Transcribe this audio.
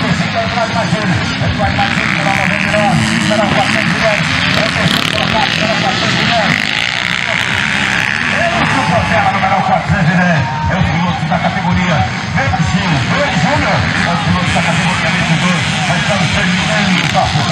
torcida Eduardo Macedo. Eduardo Macedo pela 99, pela 410. É torcida pela 4, pela 410. Elcio Portela, número 410. É o piloto da categoria. Vem Marcinho, vem Júnior. É o piloto da categoria 22. Nós estamos terminando o papo.